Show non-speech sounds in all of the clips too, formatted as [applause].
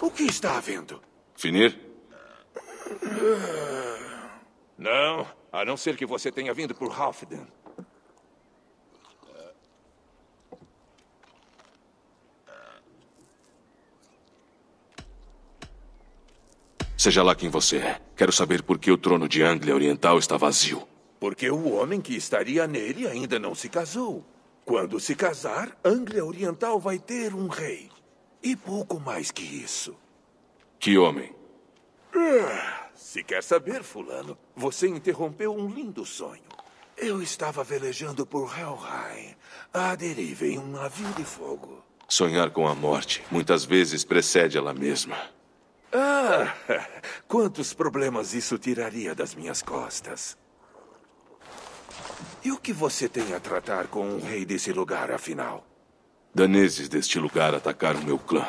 O que está havendo? Finir? Não, a não ser que você tenha vindo por Halfden. Seja lá quem você é, quero saber por que o trono de Anglia Oriental está vazio. Porque o homem que estaria nele ainda não se casou. Quando se casar, Anglia Oriental vai ter um rei. E pouco mais que isso. Que homem? Ah, se quer saber, fulano, você interrompeu um lindo sonho. Eu estava velejando por Helheim, à deriva em um navio de fogo. Sonhar com a morte muitas vezes precede ela mesma. Ah, [laughs] quantos problemas isso tiraria das minhas costas. E o que você tem a tratar com o rei desse lugar, afinal? Daneses deste lugar atacaram meu clã.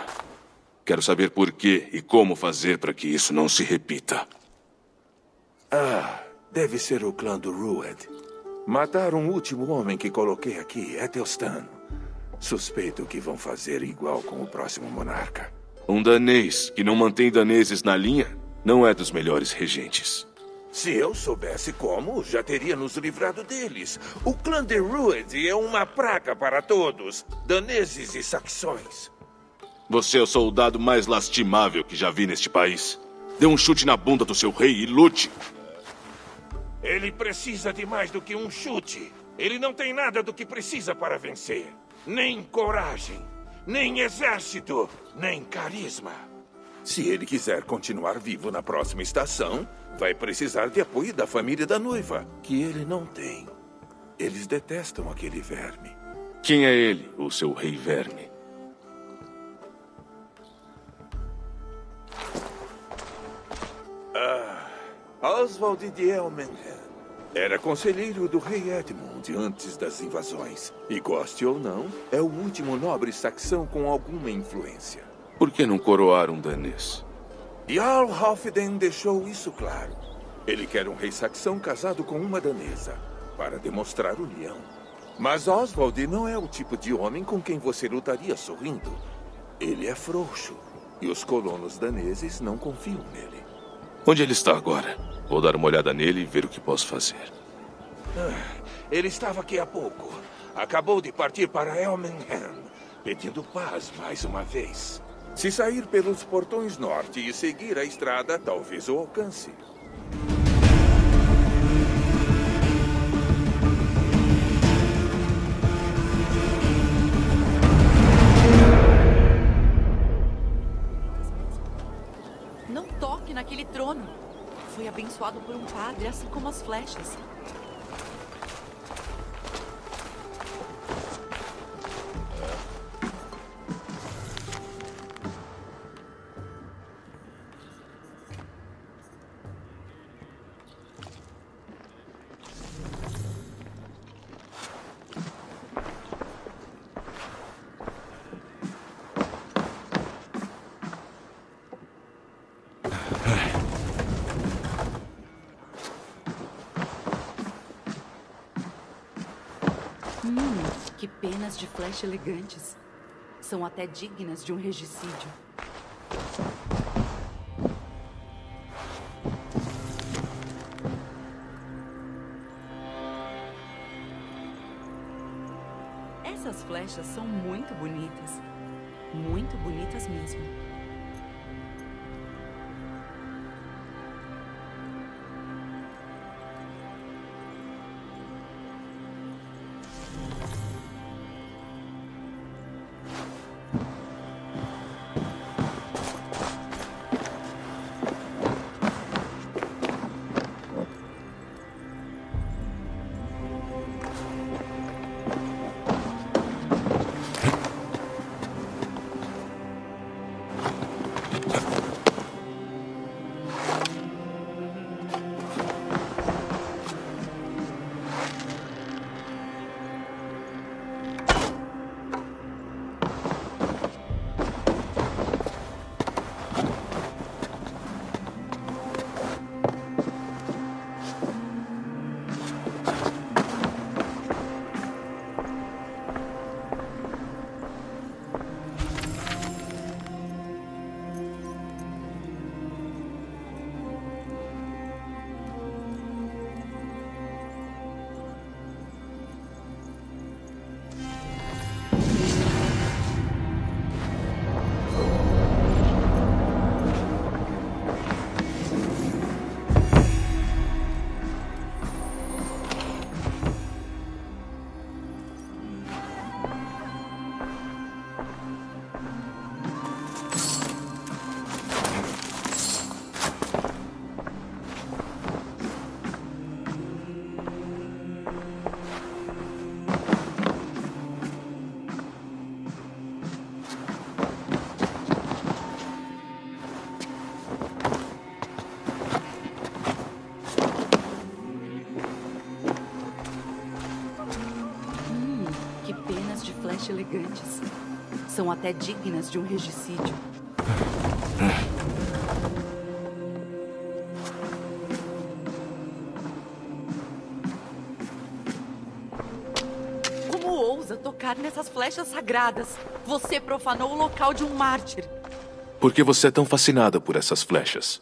Quero saber por que e como fazer para que isso não se repita. Ah, deve ser o clã do Rued. Mataram o último homem que coloquei aqui, Ethelstan. Suspeito que vão fazer igual com o próximo monarca. Um danês que não mantém daneses na linha não é dos melhores regentes. Se eu soubesse como, já teria nos livrado deles. O clã de Rued é uma praga para todos, daneses e saxões. Você é o soldado mais lastimável que já vi neste país. Dê um chute na bunda do seu rei e lute. Ele precisa de mais do que um chute. Ele não tem nada do que precisa para vencer. Nem coragem, nem exército, nem carisma. Se ele quiser continuar vivo na próxima estação, vai precisar de apoio da família da noiva, que ele não tem. Eles detestam aquele verme. Quem é ele, o seu rei verme? Ah, Oswald de Elmenham. Era conselheiro do rei Edmund antes das invasões. E goste ou não, é o último nobre saxão com alguma influência. Por que não coroar um danês? Jarl Halfden deixou isso claro. Ele quer um rei saxão casado com uma danesa, para demonstrar união. Mas Oswald não é o tipo de homem com quem você lutaria sorrindo. Ele é frouxo, e os colonos daneses não confiam nele. Onde ele está agora? Vou dar uma olhada nele e ver o que posso fazer. Ah, ele estava aqui há pouco. Acabou de partir para Elmenham, pedindo paz mais uma vez. Se sair pelos portões norte e seguir a estrada, talvez o alcance. Não toque naquele trono. Foi abençoado por um padre, assim como as flechas. Hum, que penas de flecha elegantes. São até dignas de um regicídio. Essas flechas são muito bonitas. Muito bonitas mesmo. São até dignas de um regicídio. Como ousa tocar nessas flechas sagradas? Você profanou o local de um mártir. Por que você é tão fascinada por essas flechas?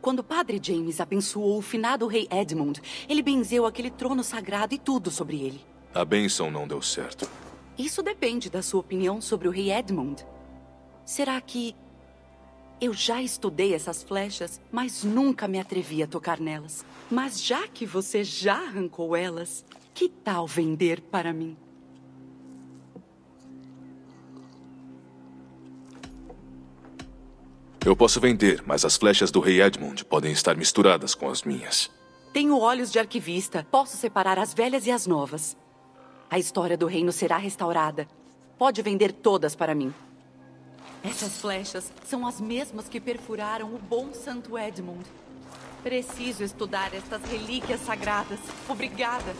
Quando o padre James abençoou o finado rei Edmund, ele benzeu aquele trono sagrado e tudo sobre ele. A bênção não deu certo. Isso depende da sua opinião sobre o rei Edmund. Será que. Eu já estudei essas flechas, mas nunca me atrevi a tocar nelas. Mas já que você já arrancou elas, que tal vender para mim? Eu posso vender, mas as flechas do rei Edmund podem estar misturadas com as minhas. Tenho olhos de arquivista. Posso separar as velhas e as novas. A história do reino será restaurada. Pode vender todas para mim. Essas flechas são as mesmas que perfuraram o bom Santo Edmund. Preciso estudar estas relíquias sagradas. Obrigada.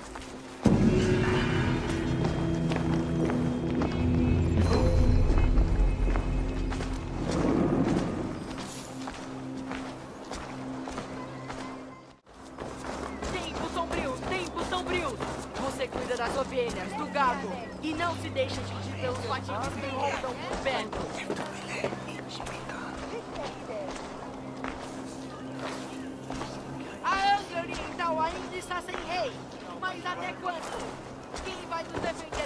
Cuida das ovelhas, do gado. E não se deixe atingir pelos patinhos que rondam por perto. A Angra Oriental ainda está sem rei. Mas até quando? Quem vai nos defender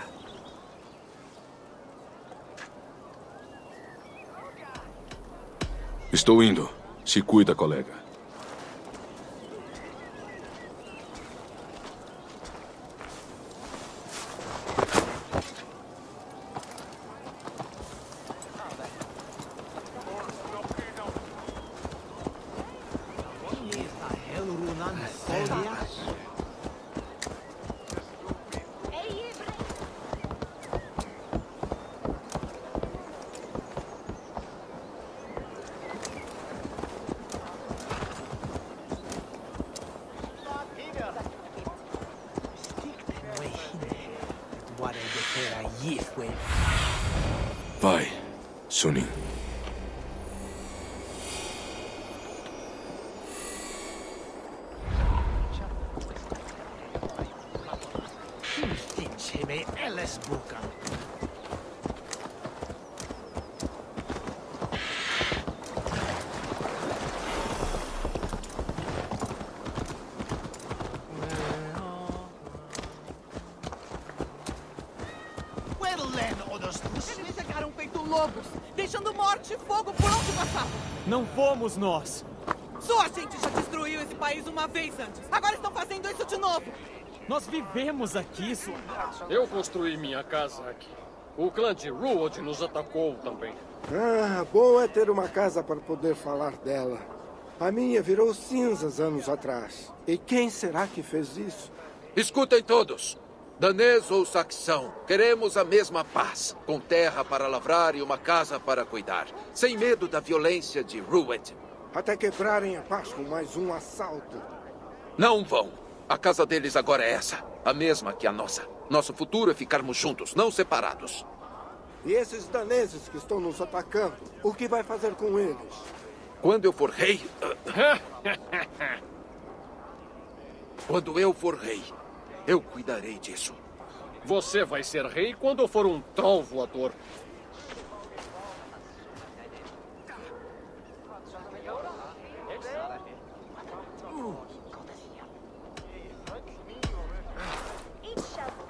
Estou indo. Se cuida, colega. Sunny. Não fomos nós. Sua gente já destruiu esse país uma vez antes. Agora estão fazendo isso de novo. Nós vivemos aqui, sua... Eu construí minha casa aqui. O clã de Ruod nos atacou também. Ah, bom é ter uma casa para poder falar dela. A minha virou cinzas anos atrás. E quem será que fez isso? Escutem todos. Danês ou saxão, queremos a mesma paz, com terra para lavrar e uma casa para cuidar, sem medo da violência de Rued. Até quebrarem a paz com mais um assalto. Não vão. A casa deles agora é essa, a mesma que a nossa. Nosso futuro é ficarmos juntos, não separados. E esses daneses que estão nos atacando, o que vai fazer com eles? Quando eu for rei. [laughs] [laughs] Quando eu for rei, eu cuidarei disso. Você vai ser rei quando eu for um troll voador.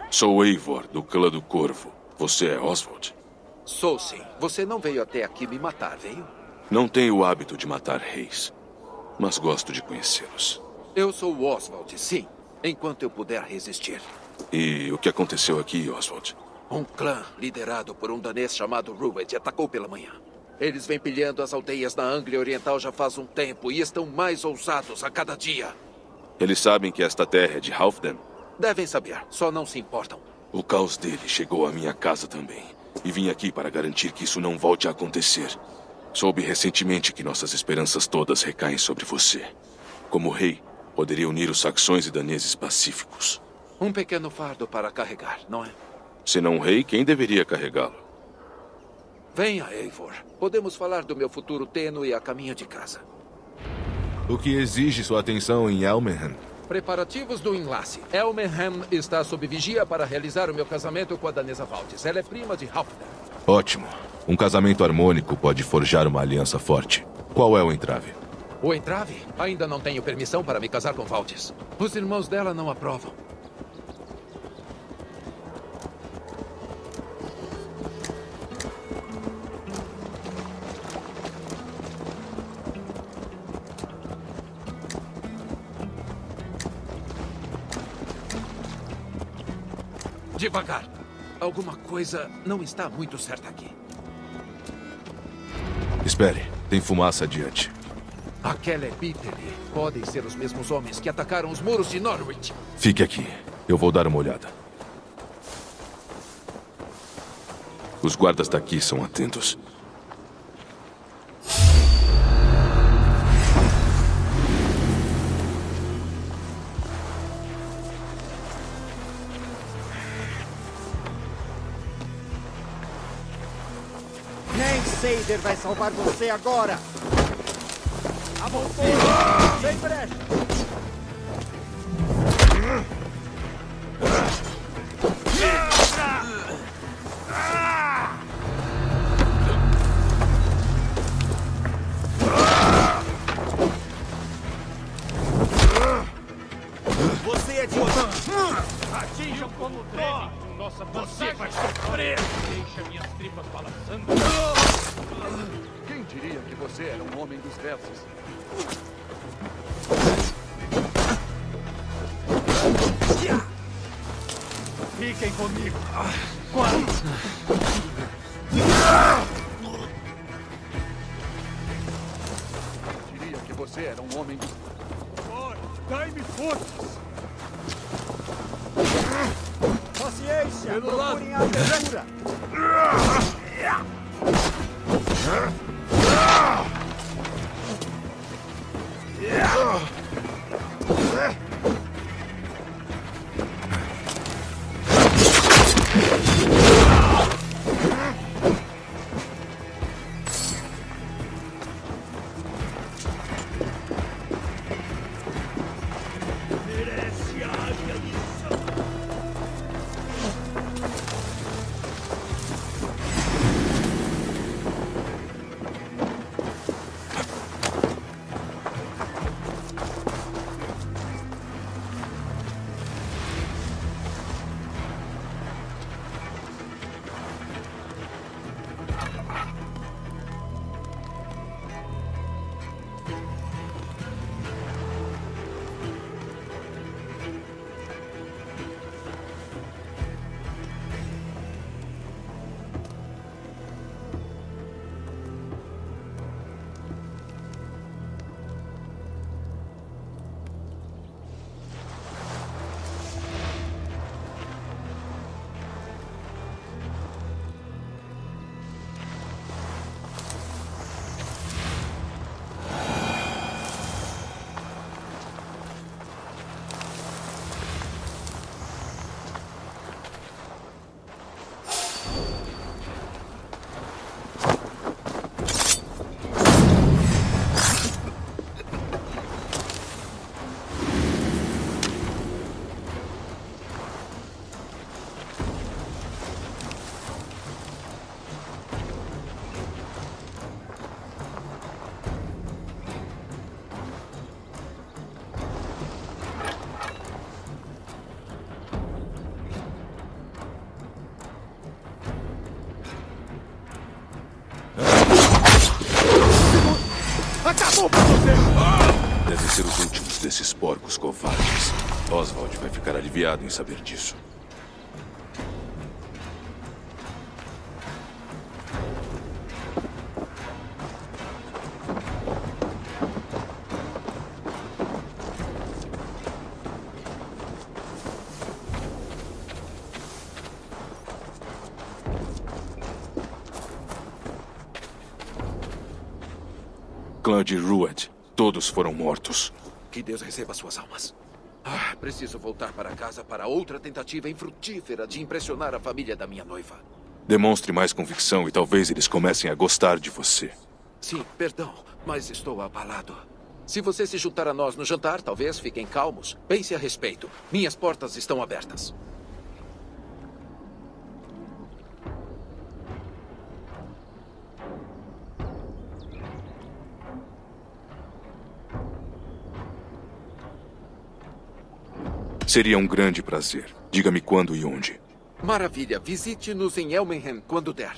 Sou Eivor, do clã do Corvo. Você é Oswald? Sou sim. Você não veio até aqui me matar, veio? Não tenho o hábito de matar reis, mas gosto de conhecê-los. Eu sou o Oswald, sim. Enquanto eu puder resistir. E o que aconteceu aqui, Oswald? Um clã liderado por um danês chamado Rued atacou pela manhã. Eles vêm pilhando as aldeias na Anglia Oriental já faz um tempo e estão mais ousados a cada dia. Eles sabem que esta terra é de Halfdan? Devem saber, só não se importam. O caos dele chegou à minha casa também. E vim aqui para garantir que isso não volte a acontecer. Soube recentemente que nossas esperanças todas recaem sobre você. Como rei, poderia unir os saxões e daneses pacíficos. Um pequeno fardo para carregar, não é? Se não rei, quem deveria carregá-lo? Venha, Eivor. Podemos falar do meu futuro tênue a caminho de casa. O que exige sua atenção em Elmenham? Preparativos do enlace. Elmenham está sob vigia para realizar o meu casamento com a danesa Valdes. Ela é prima de Halfdan. Ótimo. Um casamento harmônico pode forjar uma aliança forte. Qual é o entrave? O entrave? Ainda não tenho permissão para me casar com Valdes. Os irmãos dela não aprovam. Devagar. Alguma coisa não está muito certa aqui. Espere, tem fumaça adiante. Aquela é Bitterly. Podem ser os mesmos homens que atacaram os muros de Norwich. Fique aqui. Eu vou dar uma olhada. Os guardas daqui são atentos. Nem Seider vai salvar você agora! A mão forte! Sem brecha! Homem dos versos? Fiquem comigo. Quase. Diria que você era um homem dos... Ora, dai-me forças. Paciência! Procurem a abertura! Devem ser os últimos desses porcos covardes. Oswald vai ficar aliviado em saber disso. De Rued. Todos foram mortos. Que Deus receba suas almas. Ah, preciso voltar para casa para outra tentativa infrutífera de impressionar a família da minha noiva. Demonstre mais convicção e talvez eles comecem a gostar de você. Sim, perdão, mas estou abalado. Se você se juntar a nós no jantar, talvez fiquem calmos. Pense a respeito. Minhas portas estão abertas. Seria um grande prazer. Diga-me quando e onde. Maravilha. Visite-nos em Elmenham quando der.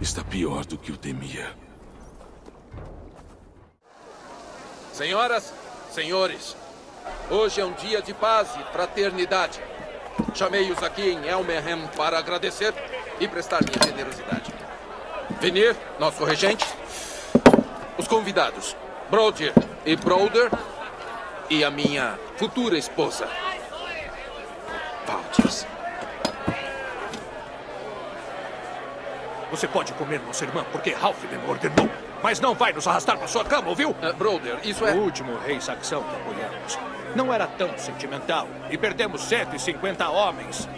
Está pior do que eu temia. Senhoras, senhores, hoje é um dia de paz e fraternidade. Chamei-os aqui em Elmenham para agradecer e prestar minha generosidade. Venir, nosso regente, os convidados, Brodir e Broder, e a minha futura esposa, Valters. Você pode comer nossa irmã porque Ralph me ordenou. Mas não vai nos arrastar para sua cama, ouviu? Uh, brother, isso é... O último rei saxão que apoiamos não era tão sentimental. E perdemos 150 homens.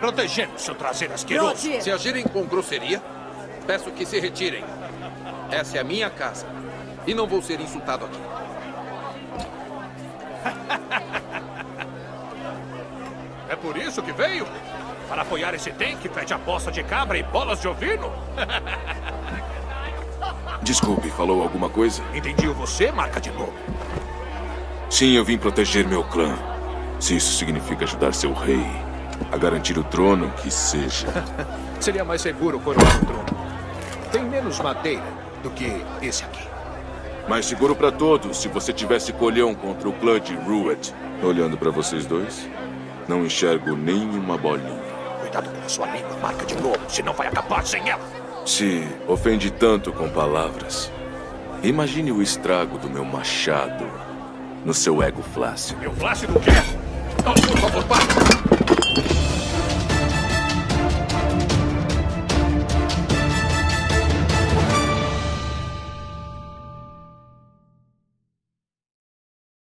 Protegendo seu traseiro asqueroso. Se agirem com grosseria, peço que se retirem. Essa é a minha casa. E não vou ser insultado aqui. Por isso que veio? Para apoiar esse tanque, pede aposta de cabra e bolas de ovino? [laughs] Desculpe, falou alguma coisa? Entendi você, marca de novo. Sim, eu vim proteger meu clã. Se isso significa ajudar seu rei a garantir o trono, que seja. [laughs] Seria mais seguro coroar o trono. Tem menos madeira do que esse aqui. Mais seguro para todos se você tivesse colhão contra o clã de Ruet. Olhando para vocês dois, não enxergo nenhuma bolinha. Cuidado com a sua língua, marca de novo, senão vai acabar sem ela. Se ofende tanto com palavras, imagine o estrago do meu machado no seu ego flácido. Meu flácido quê? Oh, por favor, para!